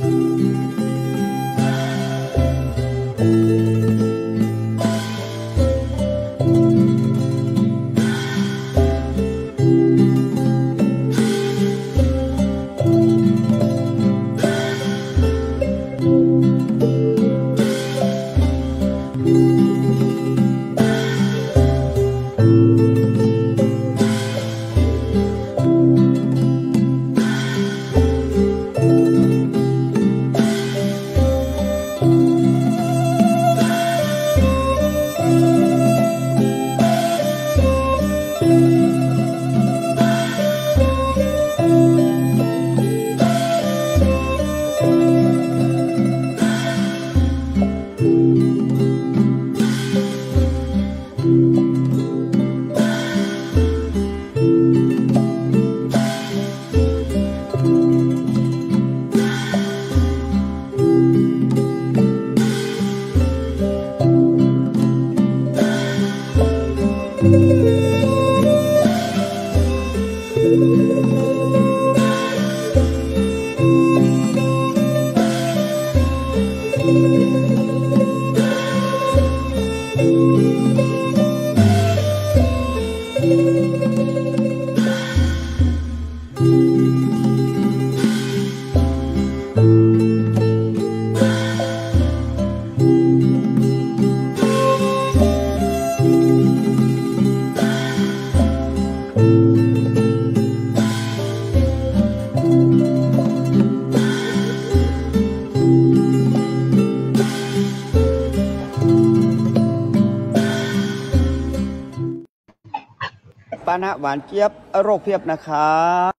ปา หวานเจี๊ยบโรคเพียบนะครับ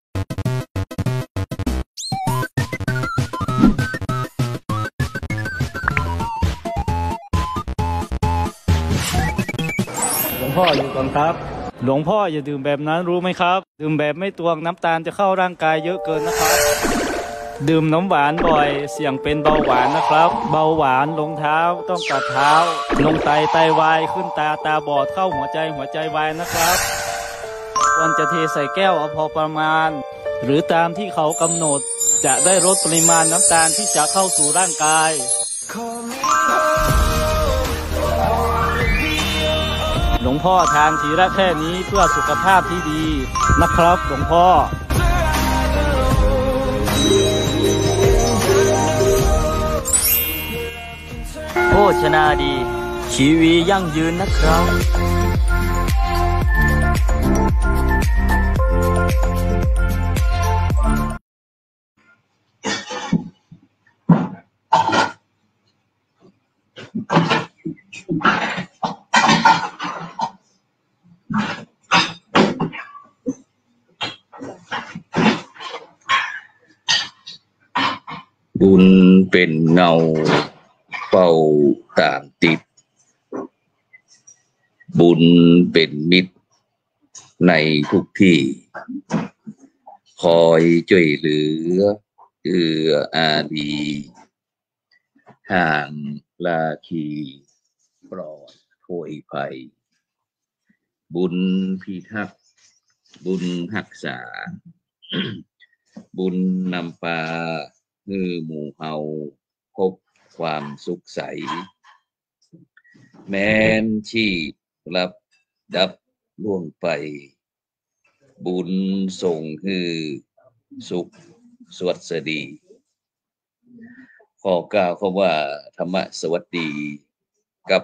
หลวงพ่ออยู่ก่อนครับ หลวงพ่ออย่าดื่มแบบนั้นรู้ไหมครับ ดื่มแบบไม่ตวงน้ำตาลจะเข้าร่างกายเยอะเกินนะครับ ดื่มน้ำหวานบ่อย เสี่ยงเป็นเบาหวานนะครับ เบาหวานลงเท้าต้องกัดเท้า ลงไตไตวายขึ้นตาตาบอดเข้าหัวใจหัวใจวายนะครับ ควรจะเทใส่แก้วเอาพอประมาณ หรือตามที่เขากำหนดจะได้ลดปริมาณน้ำตาลที่จะเข้าสู่ร่างกาย หลวงพ่อทานทีละแค่นี้เพื่อสุขภาพที่ดีนะครับหลวงพ่อโภชนาดี ชีวียั่งยืนนะครับ นเงาเฝ้าตามติด บุญเป็นมิตร ในทุกที่ คอยช่วยเหลือเอื้ออารีห่างลาคีปลอดโพยภัย บุญพิทักษ์บุญหักษา บุญนำปาฮือหมู่เฮา พบความสุขใส แม้นชีพรับดับล่วงไป บุญส่งคือสุขสวัสดีขอกล่าวคำว่า ธรรมะสวัสดีกับ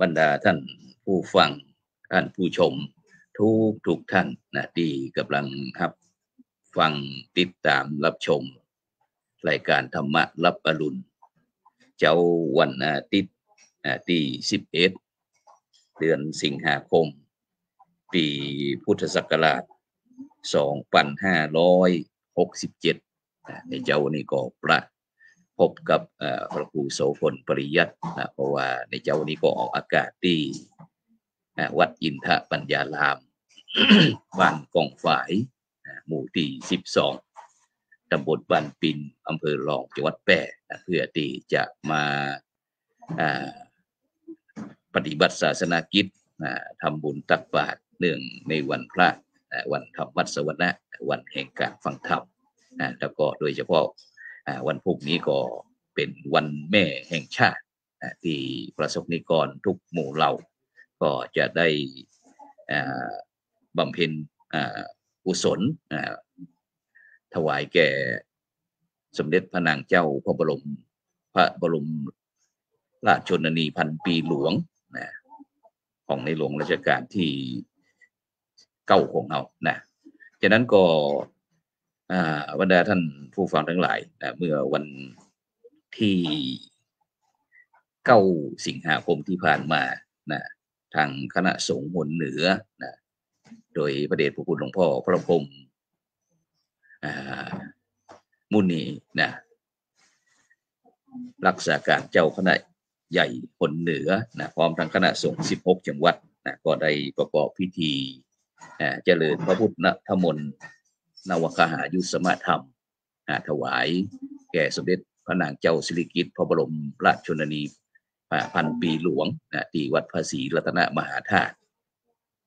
บรรดาท่านผู้ฟัง ท่านผู้ชม ทุกทุกท่านนะที่กำลังครับ ฟังติดตามรับชม รายการธรรมะรับอรุณ เจ้าวันอาทิตย์อ่าที่สิบเอ็ดเดือนสิงหาคม ปีพุทธศักราชสองพันห้าร้อยหกสิบเจ็ดในเจ้านี่ก็ประพบกับพระครูโสพลปริยัตินะเพราะว่าในเจ้านี้ก็ออกอากาศที่วัดอินทปัญญารามบ้านกองฝายอ่าหมู่ที่สิบสอง ตำบลบ้านปินอำเภอรองจังหวัดแปร่เพื่อที่จะมาปฏิบัติศาสนากิจอ่าทำบุญตักบาตรเนื่องในวันพระวันธรรมวัดสวรรณะวันแห่งการฟังธรรมแล้วก็โดยเฉพาะวันพรุ่งนี้ก็เป็นวันแม่แห่งชาติที่ประสบนิกรทุกหมู่เหล่า ก็จะได้บำเพ็ญอุศล ถวายแก่ สมเด็จพระนางเจ้าพระบรมพระบรมราชชนนีพันปีหลวงนะของในหลวงรัชกาลที่เก้าของเรานะฉะนั้นก็บรรดาท่านผู้ฟังทั้งหลายนะเมื่อวันที่เก้าสิงหาคมที่ผ่านมานะทางคณะสงฆ์มนเหนือนะโดยพระเดชพระคุณหลวงพ่อพระพรม มุนีนะรักษาการเจ้าคณะใหญ่คนเหนือนะพร้อมทั้งคณะสงฆ์16 จังหวัดนะก็ได้ประกอบพิธีเจริญพระพุทธธมนต์นวคหายุสมธรรมถวายแก่สมเด็จพระนางเจ้าสิริกิติ์พระบรมราชชนนีพันปีหลวงนะที่วัดภาษีรัตนมหาธาตุ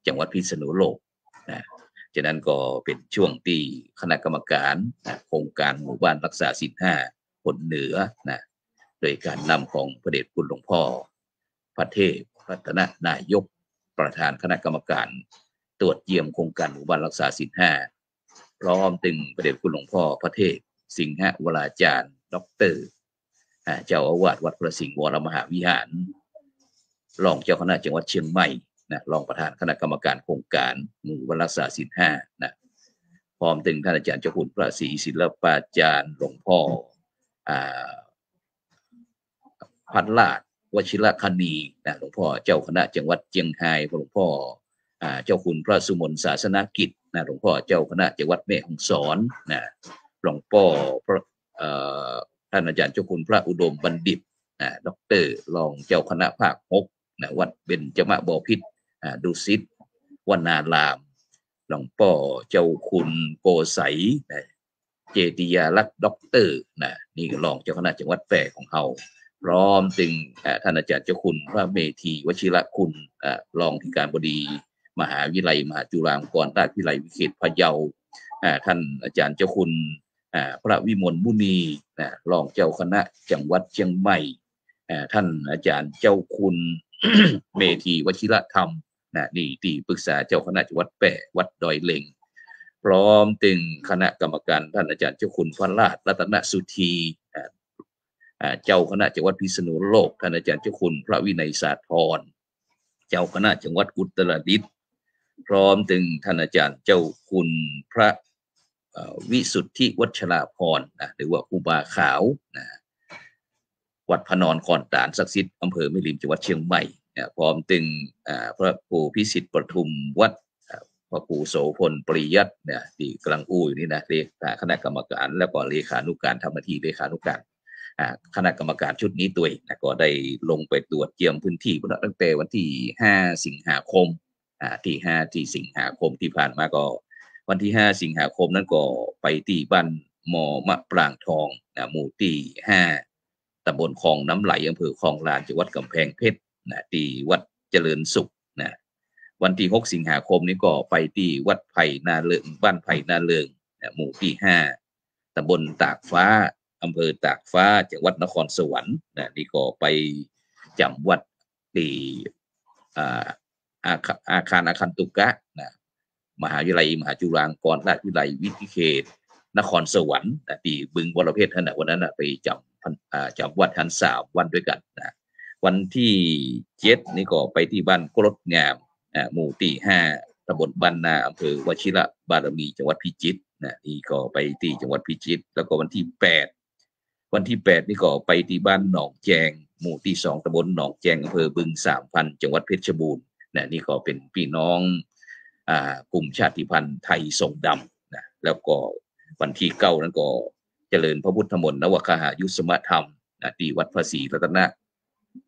จังหวัดพิษณุโลกนะ ฉะนั้นก็เป็นช่วงที่คณะกรรมการนะโครงการหมู่บ้านรักษาสินห้าคนเหนือนะโดยการนำของพระเดชคุณหลวงพ่อ พระเทพรัตนนายกประธานคณะกรรมการ ตรวจเยี่ยมโครงการหมู่บ้านรักษาสินห้าพร้อมตึงพระเดชคุณหลวงพ่อพระเทพสิงห์วราจารย์ด็อกเตอร์เจ้าอาวาสวัดพระสิงห์วรมหาวิหารรองเจ้าคณะจังหวัดเชียงใหม่ นะรองประธานคณะกรรมการโครงการมู่วันรักษาศีลห้านะพร้อมถึงท่านอาจารย์เจ้าคุณพระศรีศิลปาจารย์หลวงพ่ออ่าพันลาดวชิรคณีนะหลวงพ่อเจ้าคณะจังหวัดเจียงไฮ้หลวงพ่ออ่าเจ้าคุณพระสุมนศาสนกิจนะหลวงพ่อเจ้าคณะจังหวัดแม่ฮ่องสอนนะหลวงพ่อพระอ่อท่านอาจารย์เจ้าคุณพระอุดมบัณฑิตนะด็อกเตอร์รองเจ้าคณะภาคหกนะวัดเบญจมาบพิษ ดุสิตวนาราม หลวงพ่อเจ้าคุณโกศัยเจติยารักษ์ด็อกเตอร์นะนี่ก็รองเจ้าคณะจังหวัดแพร่ของเขาพร้อมถึงอ่าท่านอาจารย์เจ้าคุณพระเมธีวชิระคุณอ่ารองอธิการบดี มหาวิทยาลัยมหาจุฬาลงกรณราชวิทยาลัยวิเขตพะเยาอ่าท่านอาจารย์เจ้าคุณอ่าพระวิมลมุนีนะรองเจ้าคณะจังหวัดเชียงใหม่อ่าท่านอาจารย์เจ้าคุณเมธีวชิระธรรมนะนี่ที่ปรึกษาเจ้าคณะจังหวัดแปะวัดดอยเลงพร้อมตึงคณะกรรมการท่านอาจารย์เจ้าคุณพันลาดรัตนสุธีเจ้าคณะจังหวัดพิษณุโลกท่านอาจารย์เจ้าคุณพระวินัยศาสตร์พรเจ้าคณะจังหวัดอุตรดิตถ์พร้อมถึงท่านอาจารย์เจ้าคุณพระวิสุทธิวัชราพรนะหรือว่าครูบาขาวนะ วัดพนอนคอนตานศักดิ์สิทธิ์อำเภอแม่ริมจังหวัดเชียงใหม่นะพร้อมตึงพระครูพิสิทธิ์ประทุมวัดพระครูโสพลปริยัตเนี่ยที่กำลังอู้อยู่นี่นะเลขาคณะกรรมการ แล้วก็เลขานุการทำหน้าที่เลขานุการคณะกรรมการชุดนี้ตัวเองนะก็ได้ลงไปตรวจเยี่ยมพื้นที่ตั้งแต่วันที่ 5 สิงหาคมที่5ที่สิงหาคมที่ผ่านมาก็ วันที่ 5 สิงหาคมนั้นก็ไปที่บ้านหมอมะปรางทองหมู่ที่5 ตำบลคลองน้ำไหลอำเภอคลองลานจังหวัดกำแพงเพชรนะที่วัดเจริญสุขนะวันที่ 6 สิงหาคมนี้ก็ไปที่วัดไผ่นาเลิงบ้านไผ่นาเลิงนะหมู่ที่ 5ตำบลตากฟ้าอำเภอตากฟ้าจังหวัดนครสวรรค์นะนี่ก็ไปจำวัดที่อาอาคาอาคารอาคันตุกะนะมหาวิทยาลัยมหาจุฬาลงกรณราชวิทยาลัยวิทยเขต นครสวรรค์นะที่บึงบรเพชรท่านนะวันนั้นนะไปจำพันอ่า จำวัดทันสามวันด้วยกันนะวันที่เจ็ดนี่ก็ไปที่บ้านกรดงามหมู่ที่ห้าตำบลบ้านนาอำเภอวชิระบารมีจังหวัดพิจิตรนะนี่ก็ไปที่จังหวัดพิจิตรแล้วก็วันที่แปดวันที่แปดนี่ก็ไปที่บ้านหนองแจง หมู่ที่สองตำบลหนองแจงอำเภอบึงสามพันจังหวัดเพชรบูรณ์นะนี่ก็เป็นพี่น้องอ่ากลุ่มชาติพันธุ์ไทยทรงดำนะแล้วก็วันที่เก้านั้นก็ จริญพระพุทธมนต์นวคหายุสมธรรมนะที่วัดพระศรีรัตน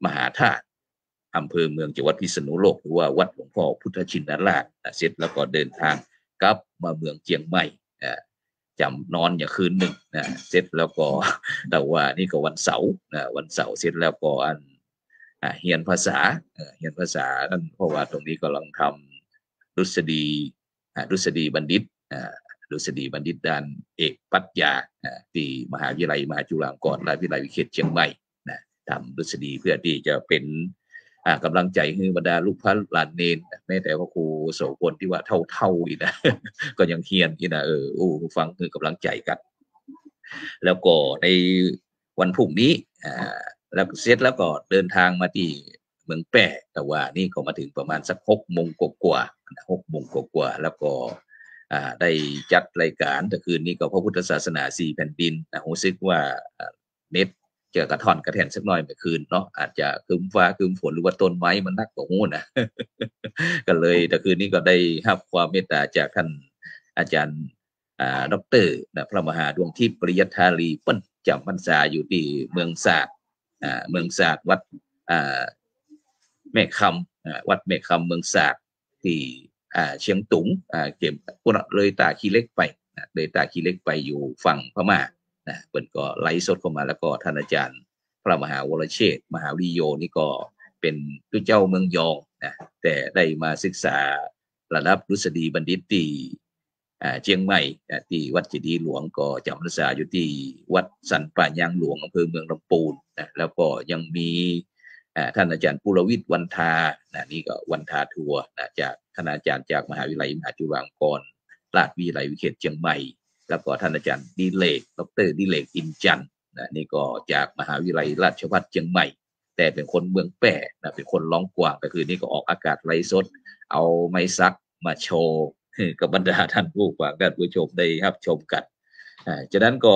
มหาธาตุอำเภอเมืองจังหวัดพิษณุโลกหรือว่าวัดหลวงพ่อพุทธชินราชเสร็จแล้วก็เดินทางกลับมาเมืองเจียงใหม่จำนอนอย่าคืนหนึ่งนะเสร็จแล้วก็แต่ว่านี่ก็วันเสาร์นะวันเสาร์เสร็จแล้วก็อันอ่าเรียนภาษาเอ่อเรียนภาษานั่นเพราะว่าตรงนี้กำลังทำดุษฎีอ่าดุษฎีบัณฑิตอ ดุษฎีบัณฑิตด้านเอกปรัชญาที่มหาวิทยาลัยมหาจุฬาลงกรณราชวิทยาลัยวิเขตเชียงใหม่นะทำดุษฎีเพื่อที่จะเป็นอ่ากำลังใจให้บรรดาลูกพระหลานเนนแม้แต่พระครูโสพลที่ว่าเท่าๆอีกนะก็ยังเฮียนอีกนะเออโอ้ฟังคือกำลังใจกัน แล้วก็ในวันพรุ่งนี้อ่าแล้วเสร็จแล้วก็เดินทางมาที่เมืองแปะแต่ว่านี่ก็มาถึงประมาณสักหกโมงกว่าหกโมงกว่าแล้วก็ ได้จัดรายการแต่คืนนี้ก็พระพุทธศาสนาสี่แผ่นดินนะรู้สึกว่าเน็ตเจอกระท่อนกระแทนสักหน่อยเมื่อคืนเนาะอาจจะครึ้มฟ้าครึ้มฝนหรือว่าต้นไม้มันนักกว่าหูนะก็เลยแต่คืนนี้ก็ได้รับความเมตตาจากท่านอาจารย์อ่าดอกเตอรนะพระมหาดวงทิพย์ปริยัธาลีเปิ้นจำพรรษาอยู่ที่เมืองศาสตร์อ่าเมืองศาสตร์วัดอ่าแม่คำวัดแม่คำเมืองศาสตร์ที่ เชียงตุงเก็บพวกนั้นเลยตาขี้เล็กไปเลยตาขี้เล็กไปอยู่ฝั่งพม่านะเปิ้นก็ไลฟ์สดเข้ามาแล้วก็ท่านอาจารย์ พระมหาวรเชษมหาวิโยนี่ก็เป็นผู้เจ้าเมืองยองนะแต่ได้มาศึกษาระดับรุษฎีบัณฑิตที่เชียงใหม่ที่วัดเจดีย์หลวงก็จำพรรษาอยู่ที่วัดสันป่ายางหลวงอำเภอเมืองลำปูนนะแล้วก็ยังมี ท่านอาจารย์ปุรวิทย์วันทานะนี่ก็วันทาทัวร์นะจากท่านอาจารย์จากมหาวิทยาลัยมหาจุฬาลงกรณราชวิทยาลัยวิเขตเชียงใหม่ แล้วก็ท่านอาจารย์ดิเลก ดรดิเลกอินจันนะนี่ก็จากมหาวิทยาลัยราชภัฏเชียงใหม่ แต่เป็นคนเมืองแปะนะเป็นคนร้องกว่างก็คือนี่ก็ออกอากาศไร้สด เอาไม้ซักมาโชว์กับบรรดาท่านผู้ฟังท่านผู้ชมได้ครับชมกันอ่าฉะนั้นก็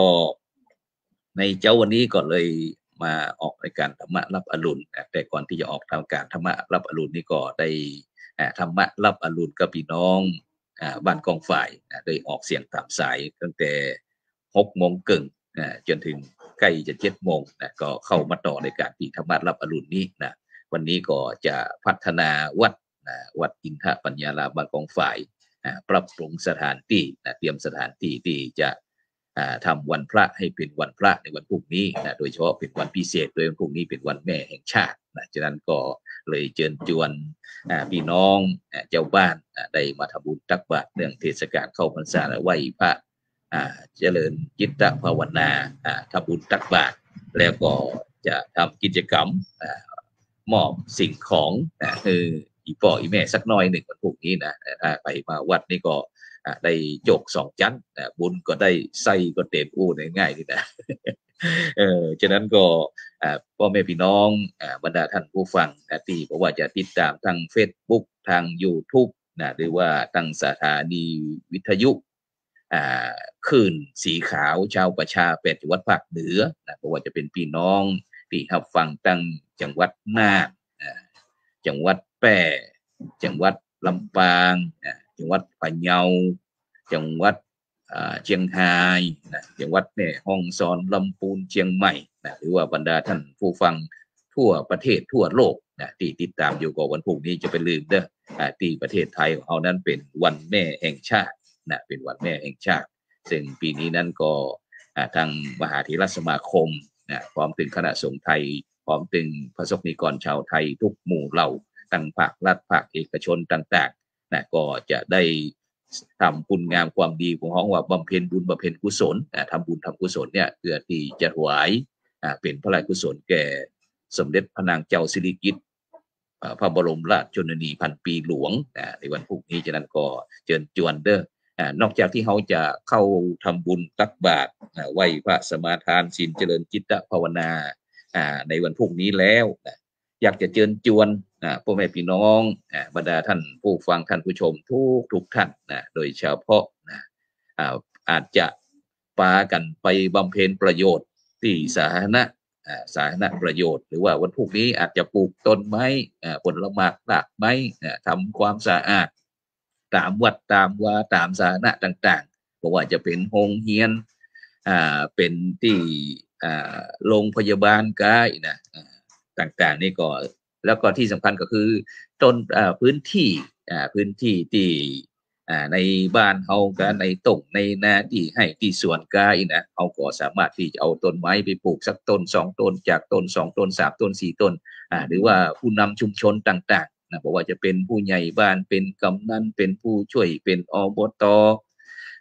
ในเจ้าวันนี้ก็เลย มาออกรายการธรรมะรับอรุณแต่ก่อนที่จะออกทำการธรรมะรับอรุณนี่ก็ได้ธรรมะรับอรุณกับพี่น้องบ้านกองฝ่ายได้ออกเสียงตามสายตั้งแต่หกโมงกึ่งจนถึงใกล้จะเจ็ดโมงนะก็เข้ามาต่อในการที่ธรรมะรับอรุณนี้นะวันนี้ก็จะพัฒนาวัดนะวัดอินทปัญญารามบ้านกองฝ่ายปรับปรุงสถานที่นะเตรียมสถานที่ที่จะ อ่าทำวันพระให้เป็นวันพระในวันพรุ่งนี้นะโดยเฉพาะเป็นวันพิเศษโดยวันพรุ่งนี้เป็นวันแม่แห่งชาตินะฉะนั้นก็เลยเชิญชวนพี่น้องเจ้าบ้านได้มาทำบุญตักบาตรเนื่องเทศกาลเข้าพรรษาและไหว้พระเจริญจิตตภาวนาอ่าทำบุญตักบาตรแล้วก็จะทำกิจกรรมอมอบสิ่งของคืออีป่ออีแม่สักหน้อยหนึ่งวันพวกนี้นะถ้าไปมาวัดนี่ก็ ได้โจกสองจันบุญก็ได้ไส้ก็เต็มอู้ง่ายนี่นะเออฉะนั้นก็พ่อแม่พี่น้องบรรดาท่านผู้ฟังที่บอกว่าจะติดตามทาง Facebook ทาง YouTube นะหรือว่าทางสถานีวิทยุอ่าคลื่นสีขาวชาวประชาเป็ดจังหวัดภาคเหนือนะเพราะว่าจะเป็นพี่น้องที่รับฟังตั้งจังหวัดน่านจังหวัดแปร่จังหวัดลำปาง จังหวัดพะเยาจังหวัดเชียงรายนะจังหวัดแม่ฮ่องสอนลำพูนเชียงใหม่นะหรือว่าบรรดาท่านผู้ฟังทั่วประเทศทั่วโลกนะที่ติดตามอยู่กับวันพรุ่งนี้จะเป็นลืมเด้อที่ประเทศไทยของเรานั้นเป็นวันแม่แห่งชาตินะเป็นวันแม่แห่งชาติ ซึ่งปีนี้นั้นก็ทางมหาเถรสมาคมนะพร้อมถึงคณะสงฆ์ไทย พร้อมถึงพระสงฆ์นิกรชาวไทยทุกหมู่เหล่าตั้งภาครัฐภาคเอกชนต่างๆ นะก็จะได้ทำคุณงามความดีของห้องว่าบำเพ็ญบุญบำเพ็ญกุศลนะทำบุญทำกุศลเนี่ยเพื่อที่จะถวายเป็นพระราชกุศลแก่สมเด็จพระนางเจ้าสิริกิติ์พระบรมราชชนนีพันปีหลวงในวันพรุ่งนี้ฉะนั้นก็เชิญชวนเด้อนอกจากที่เขาจะเข้าทำบุญตักบาตรอ่าไหว้พระสมาทานศีลเจริญจิตตภาวนาในวันพรุ่งนี้แล้ว อยากจะเชิญชวน อ่าพ่อแม่พี่น้องบรรดาท่านผู้ฟังท่านผู้ชมทุกทุกท่านนะโดยเฉพาะนะอาจจะปากันไปบำเพ็ญประโยชน์ที่สาธารณะสาธารณประโยชน์ หรือว่าวันพรุ่งนี้อาจจะปลูกต้นไม้ผลไม้รากไม้ทำความสะอาด ตามวัดตามวาตามสาธารณะต่างๆเพราะว่าจะเป็นโรงเรียนเป็นที่โรงพยาบาลกายนะต่างๆ นี่ก็ แล้วก็ที่สำคัญก็คือต้นอพื้นที่พื้นที่ที่ในบ้านเฮาก็ในตรงในนาที่ให้ที่สวนกายนะเฮาก็สามารถที่จะเอาต้นไม้ไปปลูกสักต้นสองต้นจากต้นสองต้นสามต้นสี่ต้นอ่าหรือว่าผู้นำชุมชนต่างๆนะบอกว่าจะเป็นผู้ใหญ่บ้านเป็นกำนันเป็นผู้ช่วยเป็นอบต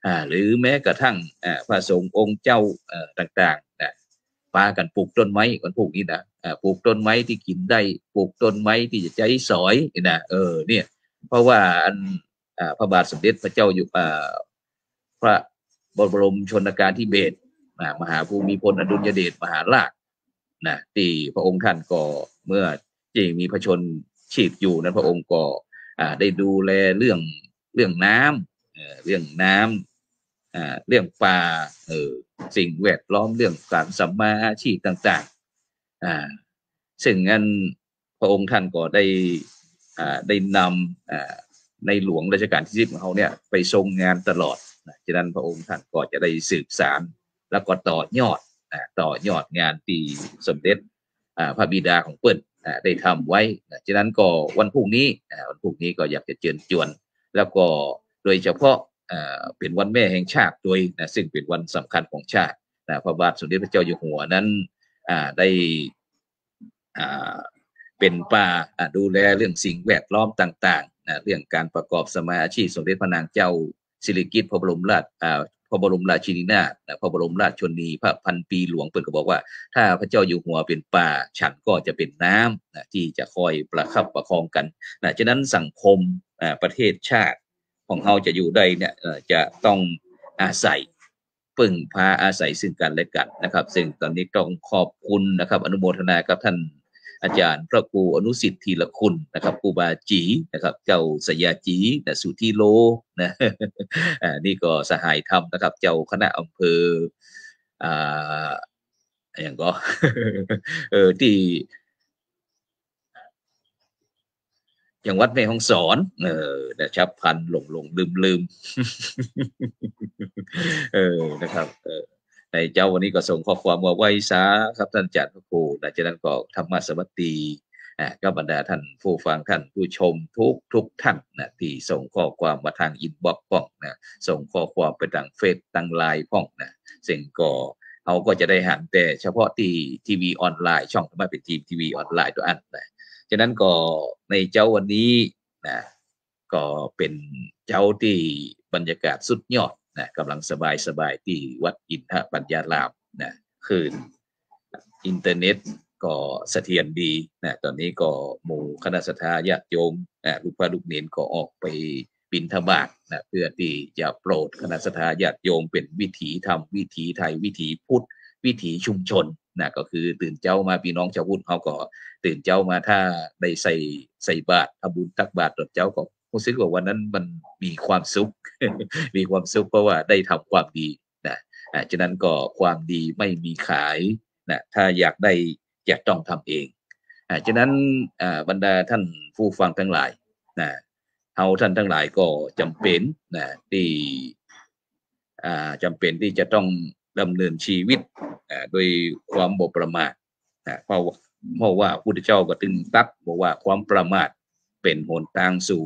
อ่าหรือแม้กระทั่งอ่าพระสงฆ์องค์เจ้าอ่อต่างๆนะปากันปลูกต้นไม้กันปลูกนี่นะอ่า ปลูกต้นไม้ที่กินได้ปลูกต้นไม้ที่จะใช้สอยนะเออเนี่ย เพราะว่าอันอพระบาทสมเด็จพระเจ้าอยู่อ่าพระบรมชนกาธิเบศรมหาภูมิพลอดุลยเดชมหาราชนะที่พระองค์ท่านก็เมื่อที่มีพระชนชีพอยู่นั้นพระองค์ก็อ่าได้ดูแลเรื่องเรื่องน้ำเอ่อเรื่องน้ำอ่าเรื่องป่าเออสิ่งแวดล้อมเรื่องการสัมมาอาชีพต่าง ๆ อ่าซึ่งอันพระองค์ท่านก็ได้อ่าได้นำอ่าในหลวงรัชกาลที่สิบของเขาเนี่ยไปทรงงานตลอดนะฉะนั้นพระองค์ท่านก็จะได้สืบสารแล้วก็ต่อยอดนะต่อยอดงานที่สมเด็จอ่าพระบิดาของเปิ้ลอ่าได้ทำไว้นะฉะนั้นก็วันพรุ่งนี้อ่าวันพรุ่งนี้ก็อยากจะเชิญชวน แล้วก็โดยเฉพาะอ่าเป็นวันแม่แห่งชาติโดยนะซึ่งเป็นวันสำคัญของชาตินะพระบาทสมเด็จพระเจ้าอยู่หัวนั้น ได้อ่าเป็นป่าอ่าดูแลเรื่องสิ่งแวดล้อมต่างๆ เรื่องการประกอบสมาอาชีพสมเด็จพระนางเจ้าสิริกิติ์พระบรมราชอ่าพระบรมราชินีนาถพระบรมราชชนีพระพันปีหลวงเปิดก็บอกว่า ถ้าพระเจ้าอยู่หัวเป็นป่า ฉันก็จะเป็นน้ำนะที่จะคอยประคับประคองกันนะฉะนั้นสังคมอ่าประเทศชาติของเราจะอยู่ได้เนี่ยจะต้องอาศัย พึ่งพาอาศัยซึ่งกันและกันนะครับ ซึ่งตอนนี้ต้องขอบคุณนะครับ อนุโมทนากับท่านอาจารย์พระครูอนุสิทธิ์ทีละคุณนะครับครูบาจีนะครับ เจ้าสยาจีนะสุธีโลนะอ่านี่ก็สหายธรรมนะครับ เจ้าคณะอำเภออ่าอย่างก็เออที่ อย่างวัดแม่ฮ่องสอน เออนะครับ พันหลงหลงลืมลืมเออนะครับ เออในเจ้าวันนี้ก็ส่งข้อความว่าไหว้สาครับท่านอาจารย์พระครูหลังจากนั้นก็ธรรมะสวัสดีอ่าก็บรรดาท่านผู้ฟังท่านผู้ชมทุกทุกท่านนะที่ส่งข้อความมาทาง inbox พ่องนะส่งข้อความไปทางเฟซทางไลน์พ่องนะซึ่งก็เขาก็จะได้หันแต่เฉพาะที่ทีวีออนไลน์ช่องธรรมะเป็นทีมทีวีออนไลน์ตัวอันนะ ฉะนั้นก็ในเจ้าวันนี้นะก็เป็นเจ้าที่บรรยากาศสุดยอดนะกำลังสบายสบายที่วัดอินทปัญญารามนะคืนอินเทอร์เน็ตก็เสถียรดีนะตอนนี้ก็หมู่คณะศรัทธาญาติโยมนะลูกพระลูกเณรก็ออกไปบิณฑบาตนะเพื่อที่จะโปรดคณะศรัทธาญาติโยมเป็นวิถีธรรมวิถีไทยวิถีพุทธวิถีชุมชน นะก็คือตื่นเจ้ามาพี่น้องชาวพุทธเขาก็ตื่นเจ้ามาถ้าได้ใส่ใส่บาตรทำบุญตักบาตรตอนเจ้าก็รู้สึกว่าวันนั้นมันมีความสุข มีความสุขเพราะว่าได้ทำความดีนะอ่าฉะนั้นก็ความดีไม่มีขายนะถ้าอยากได้จะต้องทำเองอ่าฉะนั้นอ่าบรรดาท่านผู้ฟังทั้งหลายนะเฮาท่านทั้งหลายก็จำเป็นนะที่อ่าจำเป็นที่จะต้อง ดำเนินชีวิตโดยความบ่ประมาทเพราะว่าเพราะว่าพุทธเจ้าก็ตึงตัดบอกว่าความประมาทเป็นหนทางสู่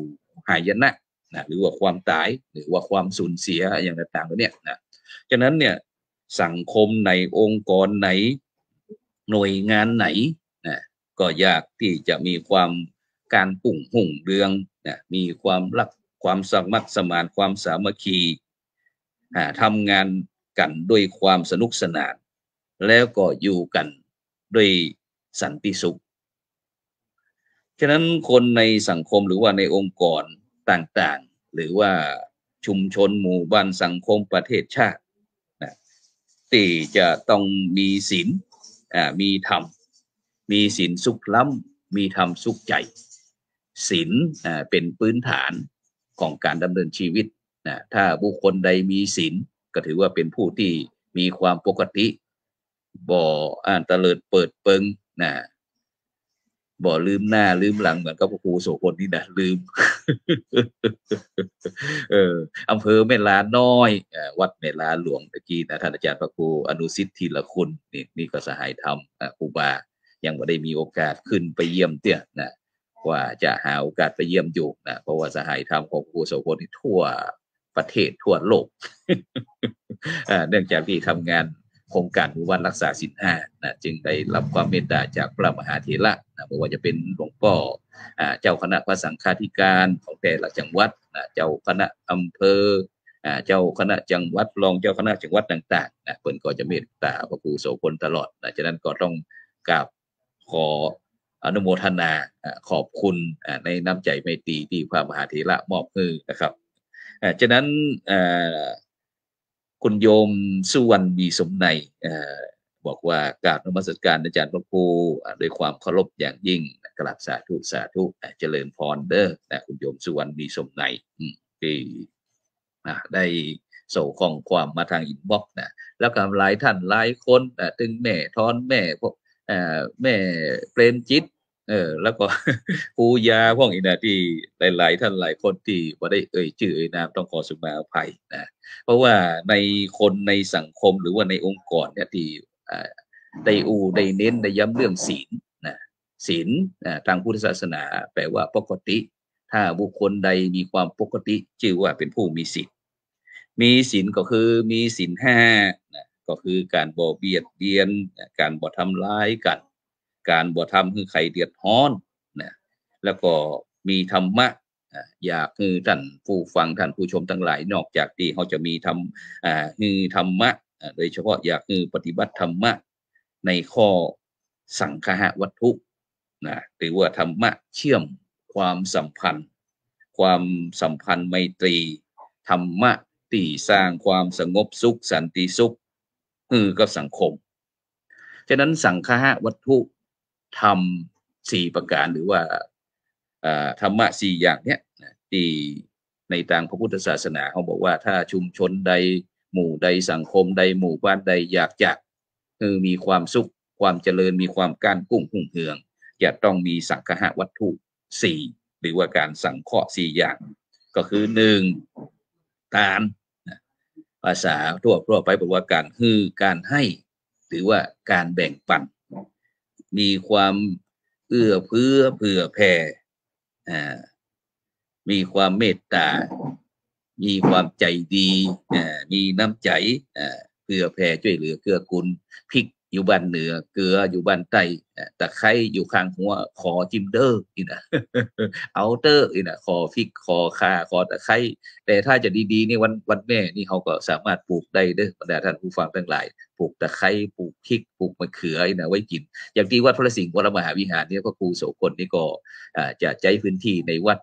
หายนะนะหรือว่าความตายหรือว่าความสูญเสียอย่างต่างๆเนี่ยนะฉะนั้นเนี่ยสังคมในองค์กรไหน หน่วยงานไหนนะก็อยากที่จะมีความการปุ่งหุ่งเรืองนะมีความรักความสมัครสมานความสามัคคีทำงาน กันด้วยความสนุกสนาน แล้วก็อยู่กันด้วยสันติสุข ฉะนั้นคนในสังคมหรือว่าในองค์กรต่างๆ หรือว่าชุมชนหมู่บ้านสังคมประเทศชาตินะที่จะต้องมีศีลมีธรรม มีศีลสุขล้ำมีธรรมสุขใจศีลเป็นพื้นฐานของการดำเนินชีวิตนะถ้าบุคคลใดมีศีล ก็ถือว่าเป็นผู้ที่มีความปกติบ่ออ่านเลิดเปิดเปิงนะบ่ลืมหน้าลืมหลังเหมือนกับพระครูโสพลนี่นะลืม เอออำเภอแม่ลาน้อยวัดแม่ลาหลวงตะกี้นะท่านอาจารย์พระครูอนุสิทธิ์ทีละคุณนี่นี่ก็สหายธรรมอะครูบายังไม่ได้มีโอกาสขึ้นไปเยี่ยมเตี้ยนะว่าจะหาโอกาสไปเยี่ยมอยู่นะเพราะว่าสหายธรรมของครูโสพลนี่ทั่ว ประเทศทั่วโลกเนื่องจากที่ทำงานโครงการหมู่บ้านรักษาศีลห้านะจึงได้รับความเมตตาจากพระมหาเถระนะไม่ว่าจะเป็นหลวงพ่ออ่เจ้าคณะพระสังฆาธิการของแต่ละจังหวัดนะเจ้าคณะอำเภอเจ้าคณะจังหวัดรองเจ้าคณะจังหวัดต่างๆนะเพิ่นก็จะเมตตาพระครูโสพลตลอดนะฉะนั้นก็ต้องกราบขออนุโมทนาขอบคุณในน้ำใจไมตรีที่พระมหาเถระมอบให้นะครับ ฉะนั้นคุณโยมสุวรรณมีสมในบอกว่ากราบนมัสการอาจารย์พระครูด้วยความเคารพอย่างยิ่งกราบสาธุสาธุเจริญพรเด้อนะคุณโยมสุวรรณมีสมในที่ได้ส่งข้อความมาทางอินบ็อกซ์นะแล้วก็หลายท่านหลายคนถึงแม่ทอนแม่พวกแม่เปรมจิต เออ แล้วก็ปูยาพวกนี้นะที่หลาย ๆ ท่านหลายคนที่บ่ได้เอ่ยชื่อเอ่ยนามต้องขอสุมาอภัยนะเพราะว่าในคนในสังคมหรือว่าในองค์กรเนี่ยที่ได้อูได้เน้นได้ย้ำเรื่องศีลนะศีลทางพุทธศาสนา แปลว่าปกติ ถ้าบุคคลใดมีความปกติชื่อว่าเป็นผู้มีศีลมีศีลก็คือมีศีลห้านะก็คือการบ่เบียดเบียนการบ่ทำร้ายกัน การบ่ทำให้ใครเดือดร้อนนะแล้วก็มีธรรมะอยากให้ท่านผู้ฟังท่านผู้ชมทั้งหลาย นอกจากที่เขาจะมีทำอ่าฮือธรรมะโดยเฉพาะอยากฮือปฏิบัติธรรมะในข้อสังคหวัตถุนะหรือว่าธรรมะเชื่อมความสัมพันธ์ ความสัมพันธ์ไมตรี ธรรมะที่สร้างความสงบสุขสันติสุขฮือกับสังคม ฉะนั้นสังคหวัตถุ ธรรมสี่ประการหรือว่าธรรมะสี่อย่างเนี้ยที่ในทางพระพุทธศาสนาเขาบอกว่าถ้าชุมชนใดหมู่ใดสังคมใดหมู่บ้านใดอยากจะคือมีความสุขความเจริญมีความก้านกุ้งหุ่งเหือง จะต้องมีสังคหวัตถุสี่หรือว่าการสังเคราะห์สี่อย่าง ก็คือหนึ่งการนภาษาทั่วทั่วไปบอกว่าการฮือการให้ หรือว่าการแบ่งปัน มีความเอื้อเฟื้อเผื่อแผ่อ่ามีความเมตตา มีความใจดีอ่ามีน้ำใจอ่าเผื่อแผ่ช่วยเหลือเกื้อกูลพริก อยู่บ้านเหนือเกลืออยู่บ้านใต้ตะไคร้อยู่ข้างหัวขอจิมเดอร์อีนะเอาเตอร์อีนะขอพริกขอข่าขอตะไคร้แต่ถ้าจะดีๆนี่วันวันแม่นี่เขาก็สามารถปลูกได้เด้อบรรดาท่านผู้ฟังทั้งหลายปลูกตะไคร้ปลูกพริกปลูกมะเขืออีนะไว้กิน อย่างที่วัดพระสิงห์วรมหาวิหารเนี่ยพระครูโสภณนี่ก็จะใช้พื้นที่ในวัด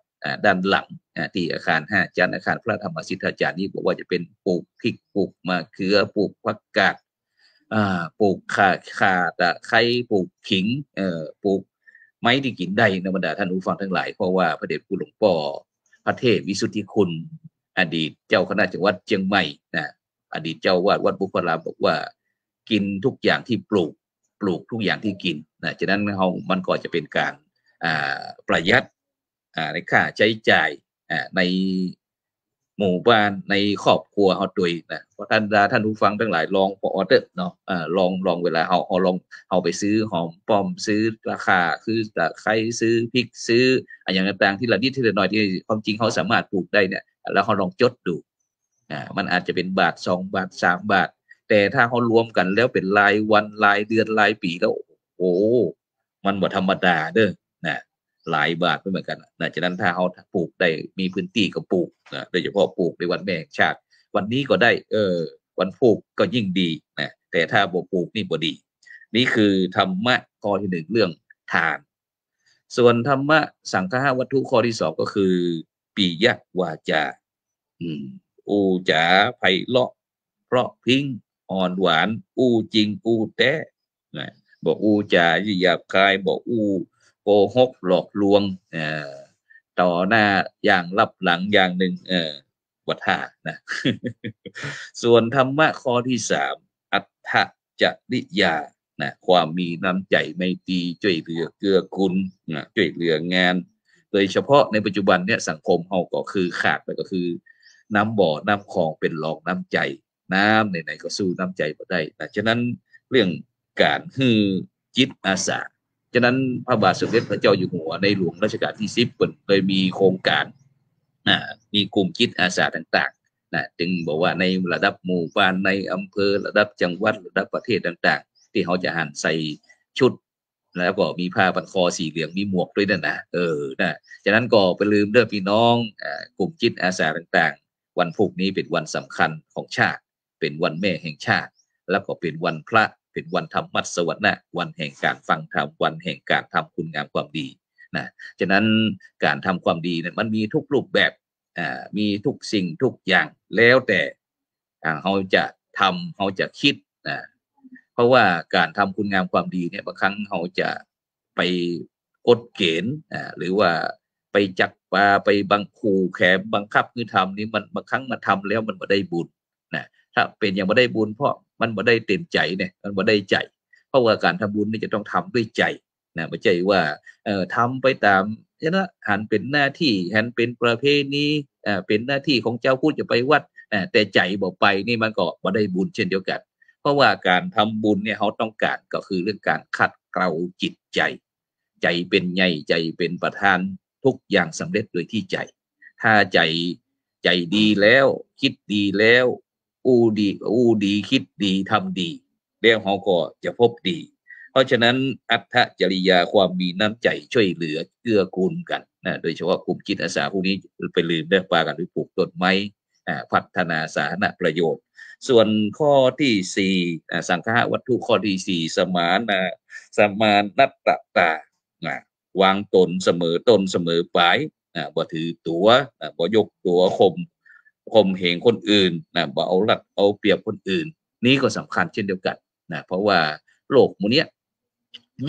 ด้านหลังที่อาคารห้าจันอาคารพระธรรมสิทธาจารย์นี่บอกว่าจะเป็นปลูกพริกปลูกมะเขือปลูกผักกาด ปลูกข่าข่าตะไคร้ปลูกขิงเอ่อปลูกไม้ที่กินได้นบรรดาท่านผู้ฟังทั้งหลาย เพราะว่าพระเดชคุณหลวงพ่อพระเทพวิสุทธิคุณ อดีตเจ้าคณะจังหวัดเชียงใหม่นะอดีตเจ้าวาดวัดบุพรามบอกว่า กินทุกอย่างที่ปลูกปลูกทุกอย่างที่กินนะฉะนั้นเรามันก็จะเป็นการอ่าประหยัดอ่าในค่าใช้จ่ายอ่าใน หมู่บ้านในครอบครัวเอาตัวยนะเพราะท่านดาท่านผู้ฟังทั้งหลายลองพอออเดอร์เนาะอ่าลองลองเวลาเอาเอาลองเอาไปซื้อหอมป้อมซื้อราคาคือตะไคร้ซื้อพริกซื้ออะไรอย่างต่างๆที่ละนิดที่ละหน่อยที่ความจริงเขาสามารถปลูกได้เนี่ยแล้วเขาลองจดดูอ่ามันอาจจะเป็นบาทสองบาทสามบาท แต่ถ้าเขารวมกันแล้วเป็นรายวันรายเดือนรายปีแล้วโอ้มันบ่ธรรมดาเด้อะ หลายบาทไม่เหมือนกันนะฉะนั้นถ้าเขาปลูกได้มีพื้นที่ก็ปลูกนะโดยเฉพาะปลูกในวันแม่แห่งชาติ วันนี้ก็ได้เออวันปลูกก็ยิ่งดีนะแต่ถ้าบ่ปลูกนี่บ่ดี นี่คือธรรมะข้อที่หนึ่งเรื่องทาน ส่วนธรรมะสังฆาวัตถุข้อที่สองก็คือปียวาจาอือูจ๋าไพเราะ เพราะพิงอ่อนหวาน อูจริง อูแต้นะบอกอู้จ่าหยาบคาย บอกอู หกหลอกลวงต่อหน้าอย่างรับหลังอย่างหนึ่งวัฏานะส่วนธรรมะข้อที่สามอัตถจริยานะความมีน้ำใจไม่ตีช่วยเหลือเกื้อกูลนะช่วยเหลืองาน โดยเฉพาะในปัจจุบันเนี่ยสังคมเฮาก็คือขาดไปก็คือ น้ำบ่อน้ำคลองเป็นรองน้ำใจ น้ำไหนๆก็สู้น้ำใจบ่ได้นะฉะนั้นเรื่องการฮือจิตอาสา ฉะนั้นพระบาทสมเด็จพระเจ้าอยู่หัวในหลวงรัชกาลที่สิบเปิดเคยมีโครงการอ่ามีกลุ่มจิตอาสาต่างๆนะจึงบอกว่าในระดับหมู่บ้านในอำเภอระดับจังหวัดระดับประเทศต่างๆ ที่เขาจะหันใส่ชุดแล้วก็มีผ้าพันคอสีเหลืองมีหมวกด้วยนั่นนะเออนะฉะนั้นก็ไปลืมเด้อพี่น้องอกลุ่มจิตอาสาต่างๆ วันพุกนี้เป็นวันสำคัญของชาติ เป็นวันแม่แห่งชาติ แล้วก็เป็นวันพระ เป็นวันธรรมัสวรรณะวันแห่งการฟังธรรมวันแห่งการทำคุณงามความดีนะฉะนั้นการทำความดีเนี่ยมันมีทุกรูปแบบอ่ามีทุกสิ่งทุกอย่างแล้วแต่อ่าเราจะทำเราจะคิดนะเพราะว่าการทำคุณงามความดีเนี่ยบางครั้งเราจะไปกดเกณฑ์อ่าหรือว่าไปจักปาไปบังคูแขมบังคับคือทำนี่มันบางครั้งมาทำแล้วมันไม่ได้บุญนะถ้าเป็นอย่างไม่ได้บุญเพราะ มันไม่ได้เต็มใจเนี่ยมันไม่ได้ใจ เพราะว่าการทำบุญนี่จะต้องทำด้วยใจนะไม่ใช่ว่าเอ่อทำไปตามนะหันเป็นหน้าที่หันเป็นประเพณีอ่าเป็นหน้าที่ของเจ้าพูดจะไปวัดอ่แต่ใจบอกไปนี่มันก็ไม่ได้บุญเช่นเดียวกัน เพราะว่าการทำบุญเนี่ยเขาต้องการก็คือเรื่องการขัดเกลาจิตใจ ใจเป็นใหญ่ใจเป็นประธานทุกอย่างสำเร็จโดยที่ใจ ถ้าใจใจดีแล้ว คิดดีแล้ว อู้ดีอู้ดีคิดดีทำดีแล้วเขาก็จะพบดี เพราะฉะนั้นอัตจริยาความมีน้ำใจช่วยเหลือเกื้อกูลกันนะโดยเฉพาะกลุ่มจิตอาสาพวกนี้ไปลืมเรื่องปลากันไปปลูกต้นไม้อ่าพัฒนาสาธารณประโยชน์ ส่วนข้อที่สี่อ่าสังฆะวัตถุข้อที่สี่สมานาสมานัตตาอ่าวางตนเสมอตนเสมอปลายอ่าบ่ถือตัวอ่าบ่ยกตัวข่ม ข่มเหงคนอื่นนะบ่เอารัดเอาเปรียบคนอื่น นี่ก็สำคัญเช่นเดียวกันนะเพราะว่าโลกมูเนี้ย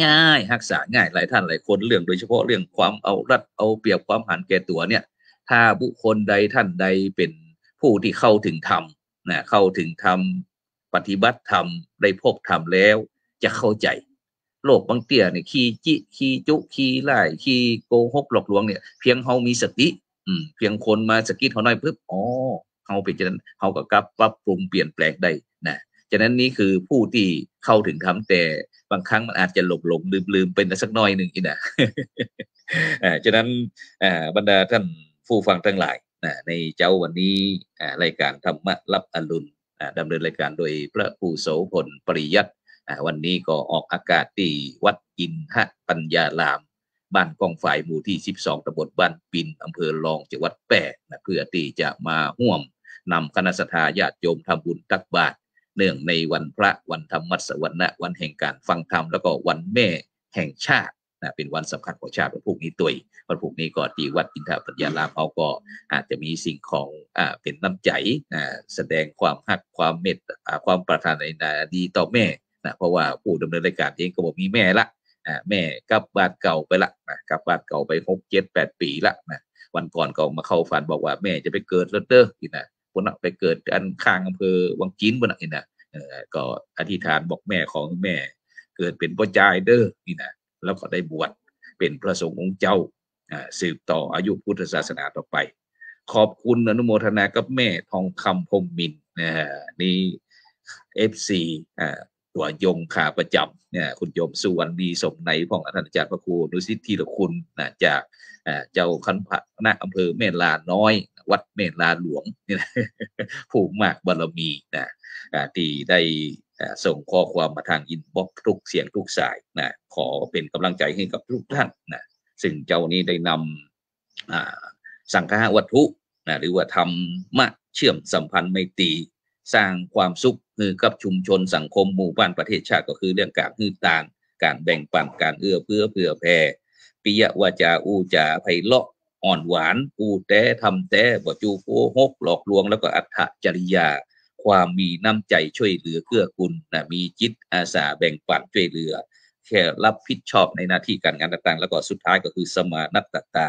ง่ายรักษาง่ายหลายท่านหลายคนเรื่องโดยเฉพาะเรื่องความเอารัดเอาเปรียบความหันแก่ตัวเนี่ย ถ้าบุคคลใดท่านใดเป็นผู้ที่เข้าถึงธรรมนะเข้าถึงธรรมปฏิบัติธรรมได้พบธรรมแล้ว จะเข้าใจ โลกบางเตี่ยเนี่ยขี้จิขี้จุขี้ไล่ขี้โกหกหลอกลวงเนี่ย เพียงเฮามีสติ อืมเพียงคนมาสกิดเขาหน่อยปุ๊บอ๋อเฮาเป็นฉะนั้นเฮาก็กลับปรับปรุงเปลี่ยนแปลงได้นะฉะนั้นนี่คือผู้ที่เข้าถึงธรรมแต่บางครั้งมันอาจจะหลงหลงลืมลืมเป็นสักน้อยหนึ่งอีกนะอ่าฉะนั้นอ่าบรรดาท่านผู้ฟังทั้งหลายนะในเจ้าวันนี้อ่ารายการธรรมะรับอรุณอ่าดำเนินรายการโดยพระครูโสพลปริยัติอ่าวันนี้ก็ออกอากาศที่วัดอินทปัญญาราม บ้านกองฝ่ายหมู่ที่ 12ตำบลบ้านปินอำเภอรองจังหวัดแปะนะเพื่อที่จะมาห่วมนำคณะสัตยาญาติโยมทำบุญตักบาตรเนื่องในวันพระวันธรรมัสวรรณะวันแห่งการฟังธรรมแล้วก็วันแม่แห่งชาตินะเป็นวันสำคัญของชาติวันพรุ่งนี้ตัวยวันพรุ่งนี้ก็ที่วัดอินทปัญญารามเขาก็อาจจะมีสิ่งของอ่าเป็นน้ำใจอ่าแสดงความฮักความเมตตาความปรารถนาดีต่อแม่นะเพราะว่าผู้ดำเนินรายการเองก็บอกมีแม่ละ อ่าแม่กลับบ้านเก่าไปละนะกลับบ้านเก่าไปหกเจ็ดแปดปีละนะวันก่อนก็มาเข้าฝันบอกว่าแม่จะไปเกิดแล้วเด้อนี่นะคนน่ะไปเกิดอันข้างอำเภอวังจีนบนน่ะนี่นะเออก็อธิษฐานบอกแม่ของแม่ เกิดเป็นพ่อจายเด้อนี่นะแล้วก็ได้บวชเป็นพระสงฆ์องค์เจ้าอ่าสืบต่ออายุพุทธศาสนาต่อไป ขอบคุณอนุโมทนากับแม่ทองคำพรมมินนะฮะนี่ FC อ่า ตัวยงขาประจำเนี่ยคุณโยมสุวรรณดีสมในพ่องท่านอาจารย์พระครูนุสิทธิรคุณนะจากเจ้าคันพระณอำเภอเมลาน้อย วัดเมลาหลวงนี่นะผู้มากบารมีนะที่ได้ส่งข้อความมาทางอินบ็อกทุกเสียงทุกสายนะขอเป็นกำลังใจให้กับทุกท่านนะซึ่งเจ้านี้ได้นำสังฆาวัตถุนะหรือว่าทำมาเชื่อมสัมพันธ์ไมตรีสร้างความสุข ให้กับชุมชนสังคมหมู่บ้านประเทศชาติก็คือเรื่องการฮือต่างการแบ่งปันการเอื้อเพื่อเผื่อแผ่ปิยวาจาอูจาไพเราะอ่อนหวาน อูแต่ทำแต่บ่จูโกหกหลอกลวงแล้วก็อัตจริยา ความมีน้ำใจช่วยเหลือเกื้อกูลนะมีจิตอาสาแบ่งปันช่วยเหลือ แค่รับผิดชอบในหน้าที่การงานต่างๆ แล้วก็สุดท้ายก็คือสมานัตตตา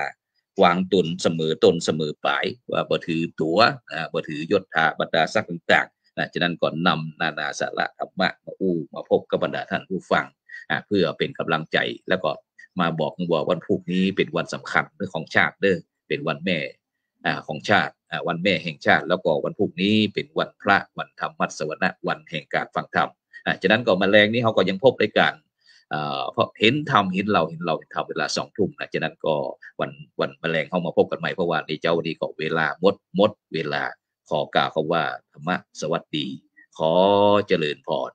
วางตนเสมอตนเสมอปลายว่าบ่ถือตัวอ่าบ่ถือยศถาบรรดาศักดิ์ต่างๆ นะฉะนั้นก่อนนำนานาสาระธรรมะมาอู้มาพบกับบรรดาท่านผู้ฟังเพื่อเป็นกำลังใจแล้วก็มาบอกว่าวันพรุ่งนี้เป็นวันสำคัญเรื่องของชาติเด้อเป็นวันแม่ของชาติวันแม่แห่งชาติ แล้วก็วันพรุ่งนี้เป็นวันพระวันธรรมมัสวรรณะวันแห่งการฟังธรรมอ่าฉะนั้นก็มาแรงนี้เขาก็ยังพบรายการเพราะเห็นทำเห็นเราเห็นเราเห็นทำเวลาสองทุ่มนะฉะนั้นก็วันวันแมลงเข้ามาพบกันใหม่เพราะว่าในเจ้านี้ก็เวลาหมดหมดเวลา ขอกล่าวคำว่าธรรมะสวัสดี ขอเจริญพร